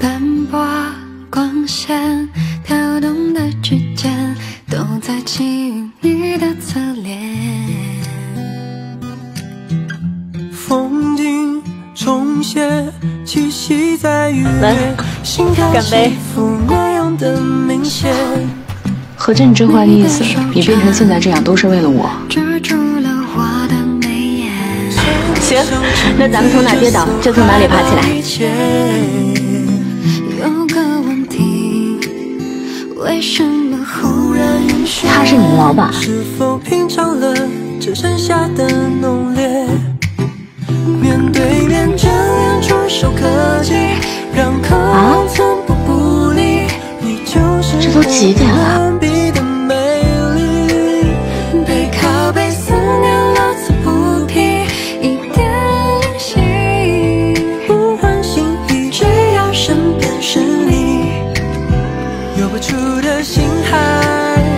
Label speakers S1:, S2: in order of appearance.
S1: 斑驳光线跳动的指尖，都在觊觎你的侧脸。
S2: 风景重现，气息在愉
S3: 来
S2: 悦，心跳
S3: 干杯
S2: 起伏那样的明显。
S4: 合着你这话的意思，你变成现在这样都是为了我？
S3: 行，那咱们从哪跌倒就从哪里爬起来。
S1: 有个问题，为什么忽然允许
S4: 他是你们老板，
S2: 是否品尝了这说不
S4: 出的心海。